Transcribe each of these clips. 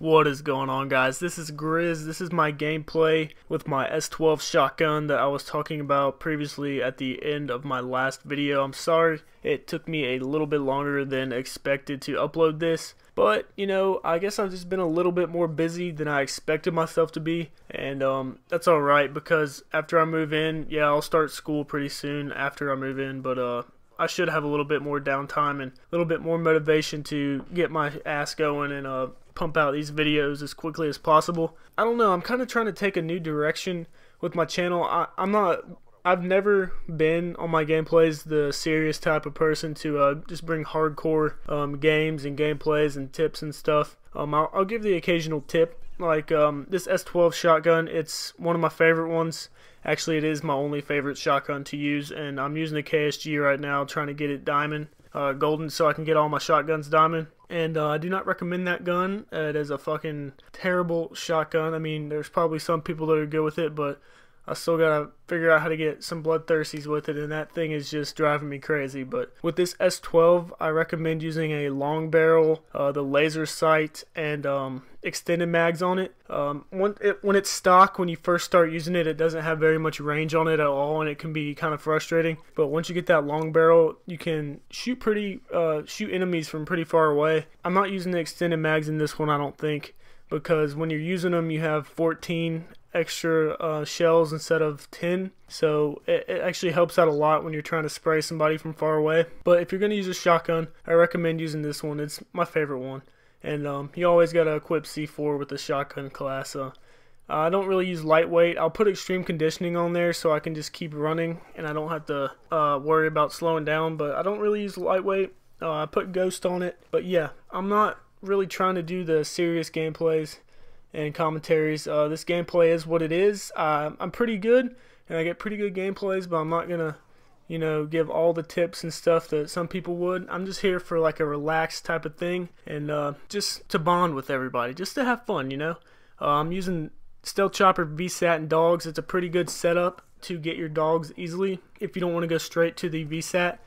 What is going on guys? This is Grizz. This is my gameplay with my S12 shotgun that I was talking about previously at the end of my last video. I'm sorry it took me a little bit longer than expected to upload this. But, you know, I guess I've just been a little bit more busy than I expected myself to be. And um, that's alright because after I move in, yeah, I'll start school pretty soon after I move in. But uh, I should have a little bit more downtime and a little bit more motivation to get my ass going and uh, pump out these videos as quickly as possible. I don't know, I'm kind of trying to take a new direction with my channel. I, I'm not I've never been on my gameplays the serious type of person to uh, just bring hardcore um, games and gameplays and tips and stuff. Um, I'll, I'll, give the occasional tip, like um, this S12 shotgun. It's one of my favorite ones. Actually, it is my only favorite shotgun to use, and I'm using the KSG right now, trying to get it diamond, uh, golden, so I can get all my shotguns diamond. And uh, I do not recommend that gun. it is a fucking terrible shotgun. I mean, there's probably some people that are good with it, but I still gotta figure out how to get some bloodthirsties with it, and that thing is just driving me crazy. But with this S12, I recommend using a long barrel, uh, the laser sight, and um, extended mags on it. Um, when, it. when it's stock, when you first start using it, it doesn't have very much range on it at all, and it can be kind of frustrating. But once you get that long barrel, you can shoot pretty, uh, shoot enemies from pretty far away. I'm not using the extended mags in this one, I don't think because when you're using them you have 14 extra uh, shells instead of 10 so it, it, actually helps out a lot when you're trying to spray somebody from far away. But if you're going to use a shotgun I recommend using this one. It's my favorite one. And um, you always got to equip C4 with the shotgun class uh, I don't really use lightweight. I'll put extreme conditioning on there so I can just keep running and I don't have to uh, worry about slowing down but I don't really use lightweight. Uh, I put ghost on it. But yeah I'm not really trying to do the serious gameplays and commentaries. Uh, this gameplay is what it is. Uh, I'm pretty good, and I get pretty good gameplays, but I'm not gonna, you know, give all the tips and stuff that some people would. I'm just here for like a relaxed type of thing, and uh, just to bond with everybody, just to have fun, you know. Uh, I'm using Stealth Chopper VSAT and dogs. It's a pretty good setup to get your dogs easily if you don't want to go straight to the VSAT.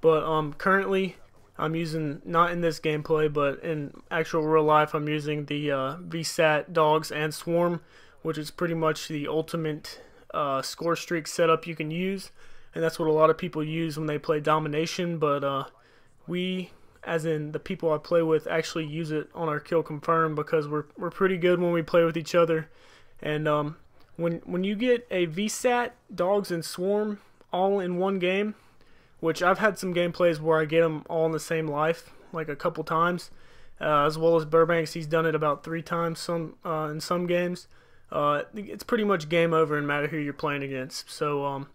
But um, currently, I'm using, not in this gameplay, but in actual real life, I'm using the uh, VSAT Dogs and Swarm, which is pretty much the ultimate uh, score streak setup you can use. And that's what a lot of people use when they play Domination, but uh, we, as in the people I play with, actually use it on our kill confirm because we're, we're pretty good when we play with each other. And um, when, when you get a VSAT, Dogs, and Swarm all in one game, which I've had some gameplays where I get them all in the same life, like a couple times, uh, as well as Burbanks. He's done it about three times some uh, in some games. Uh, it's pretty much game over no matter who you're playing against. So um,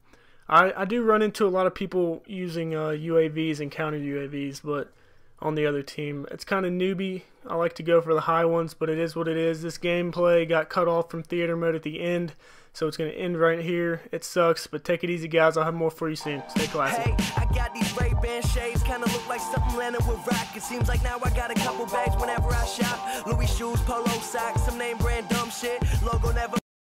I, I do run into a lot of people using UAVs uh, and counter UAVs, but on the other team. It's kind of newbie. I like to go for the high ones, but it is what it is. This gameplay got cut off from theater mode at the end, so it's going to end right here. It sucks, but take it easy, guys. I'll have more for you soon. Stay classy. Hey, I got these Ray-Ban shades, kind of look like something landed with rock. It seems like now I got a couple bags whenever I shop. Louis shoes, polo socks, some name brand dumb shit. Logo never...